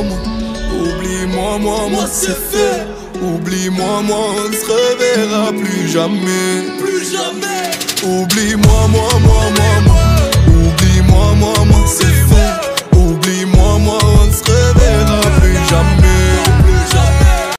Oublie-moi, moi, moi. moi c'est fait. Oublie-moi, moi, on se reverra plus jamais. Plus jamais. Oublie-moi, moi, moi,